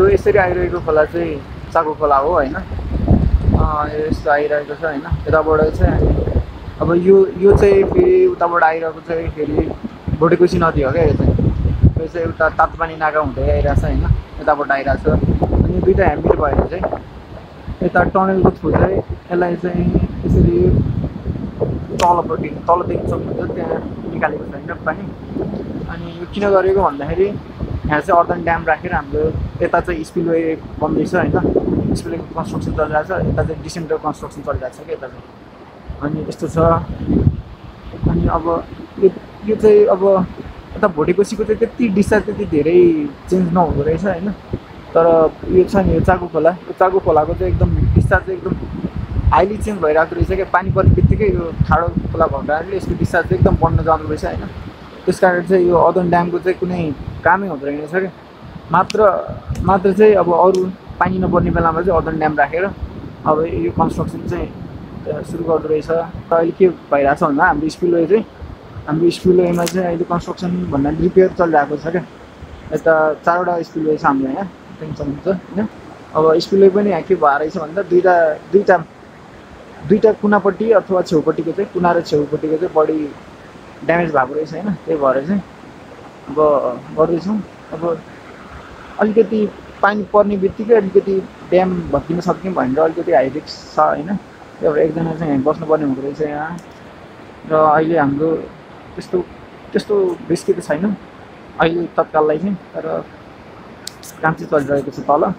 यो यसरी आइरहेको खोला चाहिँ चाको खोला हो होइन? यस्तो आइरहेको छ होइन? यताबाट चाहिँ अब यो यो चाहिँ फेरि उताबाट आइरहेको चाहिँ फेरि भोटेकोसी नदी हो क्या यो चाहिँ। यो चाहिँ उता तातपानी नाका हुँदै आइरहेको छ होइन? यताबाट आइरहेको छ। अनि दुइटा ह्याम्बिल भएर चाहिँ यता टनलको थ्रु चाहिँ यसलाई चाहिँ यसरी तलपट्टि तलदेखि सक्नुहुन्छ त्यहाँ निकालेको छ होइन? पानी। अनि यो किन गरेको भन्दाखेरि यहाँ चाहिँ अर्दन ड्याम राखेर हाम्रो यता चाहिँ स्पिलवे बन्दैछ होइन स्पिलवे कन्स्ट्रक्सन चलिरहेको छ यता चाहिँ डिसेन्टर कन्स्ट्रक्सन चलिरहेको छ क्या यता चाहिँ अनि यस्तो छ अनि अब यो चाहिँ अब यता भोटेकोसीको चाहिँ त्यति डिस्चार्ज त्यति धेरै चेन्ज नहुँदो रहेछ होइन? तर यो छ नि यो चाकु खोला यो चाकु खोलाको चाहिँ एकदम डिस्चार्ज चाहिँ एकदम हाइली चेन्ज भइरहेको रहेछ क्या पानी पर्ने बित्तिकै यो ठाडो खोला कारणले यसको डिस्चार्ज चाहिँ एकदम बढ्न जाँदो रहेछ होइन? त्यस कारण चाहिँ यो अदन ड्यामको चाहिँ कुनै कामै हुँदो रहेनछ क्या। मात्र मात्र चाहिँ अब अरू पानी नपर्ने बेलामा चाहिँ अदन ड्याम राखेर अब यो कन्स्ट्रक्सन चाहिँ सुरु गर्दो रहेछ। र अहिले के भइरहेको छ भन्दा हाम्रो स्पिलवे चाहिँ हाम्रो स्पिलवेमा चाहिँ अहिले कन्स्ट्रक्सन भन्दा रिपेयर चलिरहेको छ क्या। यता चारवटा स्पिलवे छ हाम्रो यहाँ त्यहाँदेखि चल्नुहुन्छ होइन। अब स्पिलवे पनि यहाँ के भएर रहेछ भन्दा दुइटा दुइटा दुइटा कुनापट्टि अथवा छेउपट्टिको चाहिँ कुना र छेउपट्टिको चाहिँ बढी ड्यामेज भएको रहेछ होइन त्यही भएर चाहिँ अब गर्दैछौँ अब अलिकति पानी पर्ने बित्तिकै अलिकति ड्याम भत्किन सक्यौँ भनेर अलिकति हाई रिक्स छ होइन त्यही भएर एकजना चाहिँ बस्नुपर्ने हुँदो रहेछ यहाँ र अहिले हाम्रो त्यस्तो त्यस्तो रिस्की त छैन अहिले तत्काललाई चाहिँ तर काम चाहिँ चलिरहेको छ तल